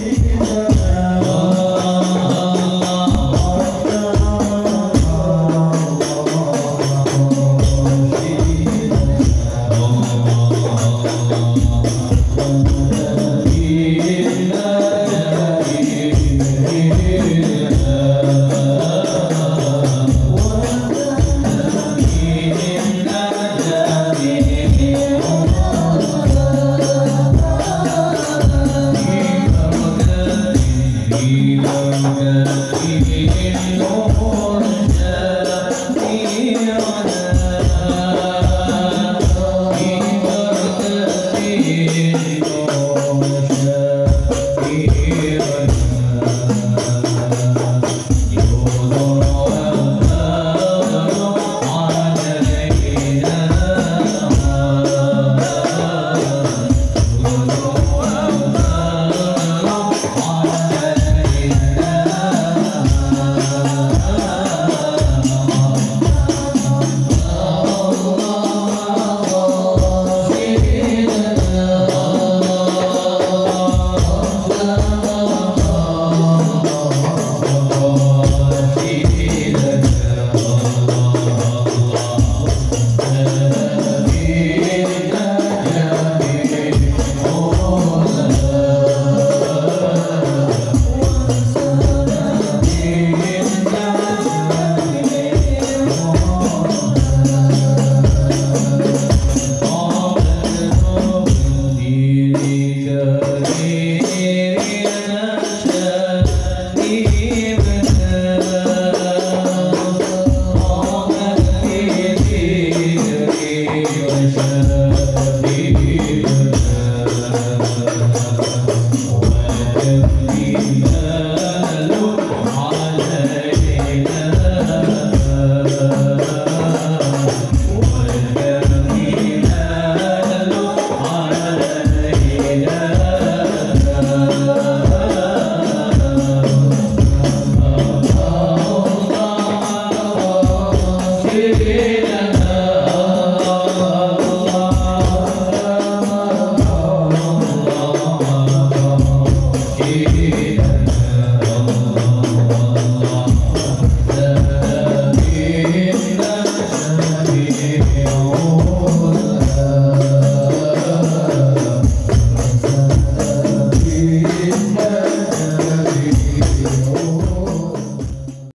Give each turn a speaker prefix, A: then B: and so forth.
A: Thank you. love.